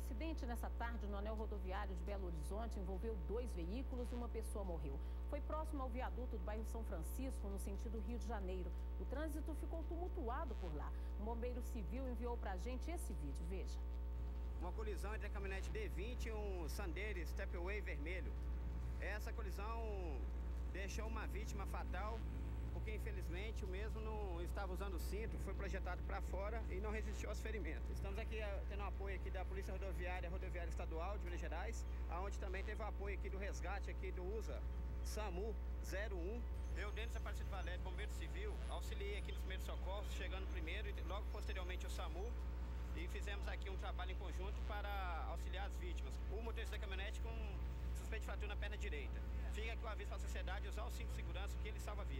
acidente nessa tarde no anel rodoviário de Belo Horizonte envolveu dois veículos e uma pessoa morreu. Foi próximo ao viaduto do bairro São Francisco, no sentido Rio de Janeiro. O trânsito ficou tumultuado por lá. Um bombeiro civil enviou pra gente esse vídeo. Veja. Uma colisão entre a caminhonete D20 e um Sandero Stepway vermelho. Essa colisão deixou uma vítima fatal porque infelizmente o mesmo não estava usando cinto, foi projetado para fora e não resistiu aos ferimentos. Estamos aqui eh, tendo apoio aqui da Polícia Rodoviária, Rodoviária Estadual de Minas Gerais, aonde também teve o apoio aqui do resgate aqui do USA SAMU 01. Eu, Denis Aparecido Valério, bombeiro civil, auxiliei aqui nos primeiros socorros, chegando primeiro e logo posteriormente o SAMU e fizemos aqui um trabalho em conjunto para auxiliar as vítimas. O motorista da caminhonete com suspeito de fratura na perna direita. Fica aqui o aviso para a sociedade usar o cinto de segurança que ele salva vidas.